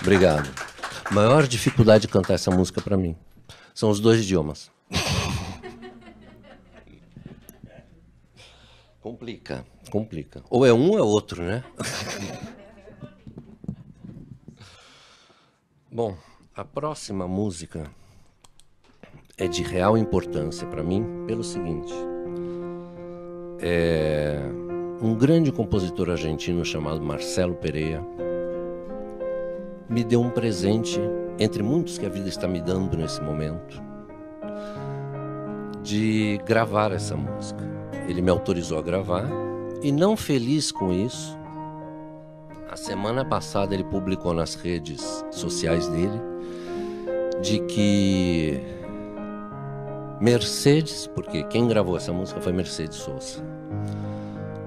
Obrigado. Maior dificuldade de cantar essa música para mim são os dois idiomas. complica, complica. Ou é um ou é outro, né? Bom, a próxima música é de real importância para mim pelo seguinte. É um grande compositor argentino chamado Marcelo Pereira me deu um presente, entre muitos que a vida está me dando nesse momento, de gravar essa música. Ele me autorizou a gravar e, não feliz com isso, a semana passada ele publicou nas redes sociais dele de que Mercedes, porque quem gravou essa música foi Mercedes Sosa,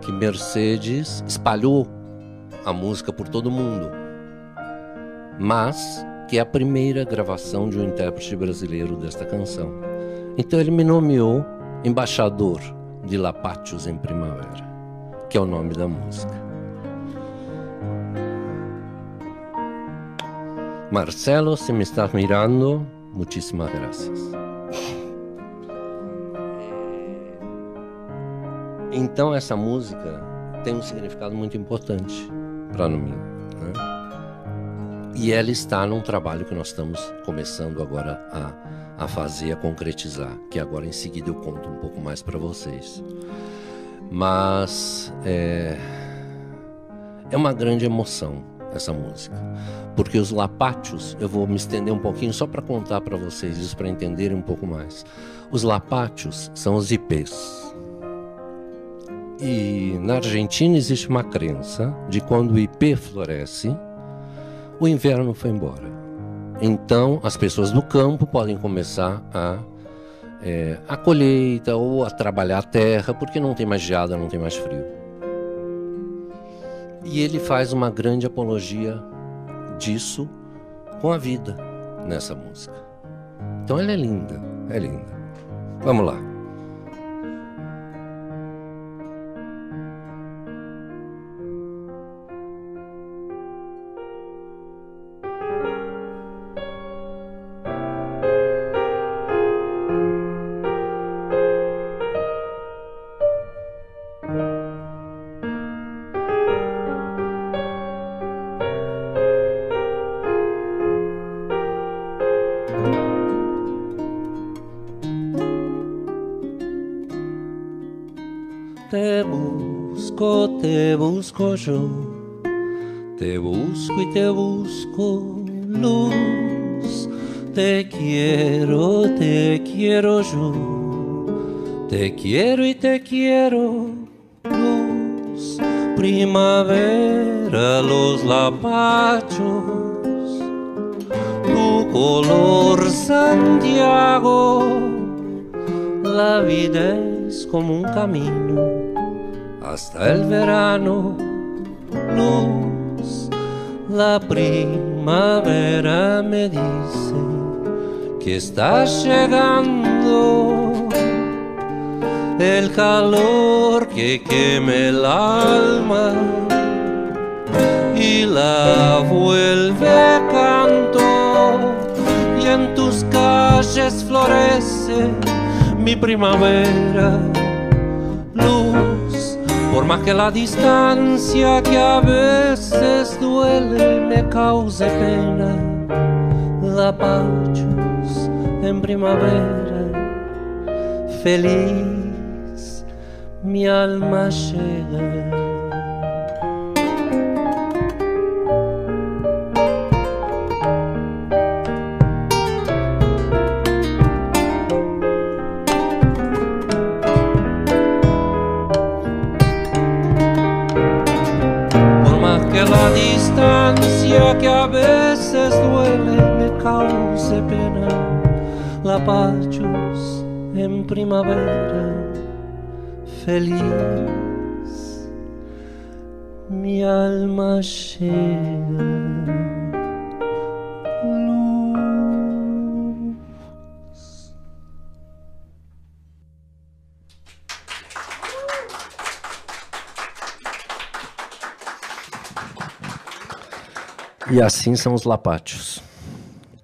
que Mercedes espalhou a música por todo mundo mas que é a primeira gravação de um intérprete brasileiro desta canção. Então ele me nomeou embaixador de Lapatios em Primavera, que é o nome da música. Marcelo, se me estás mirando, muchísimas gracias. Então essa música tem um significado muito importante para mim. E ela está num trabalho que nós estamos começando agora a, a fazer, a concretizar, que agora em seguida eu conto um pouco mais para vocês. Mas é, é uma grande emoção essa música, porque os lapátios, eu vou me estender um pouquinho só para contar para vocês isso, para entenderem um pouco mais. Os lapátios são os ipês. E na Argentina existe uma crença de quando o ipê floresce, o inverno foi embora. Então, as pessoas do campo podem começar a, é, a colheita ou a trabalhar a terra, porque não tem mais geada, não tem mais frio. E ele faz uma grande apologia disso com a vida nessa música. Então, ela é linda, é linda. Vamos lá. Busco yo, te busco y te busco luz, te quiero, te quiero yo, te quiero y te quiero luz, primavera los lapachos, tu color Santiago, la vida es como un camino hasta el verano, luz, la primavera me dice que está llegando. El calor que queme el alma y la vuelve canto. Y en tus calles florece mi primavera por más que la distancia que a veces duele me cause pena, la pachos en primavera, feliz mi alma llega. Que a veces duele me cause pena. La pachos en primavera, feliz, mi alma llega. E assim são os lapátios.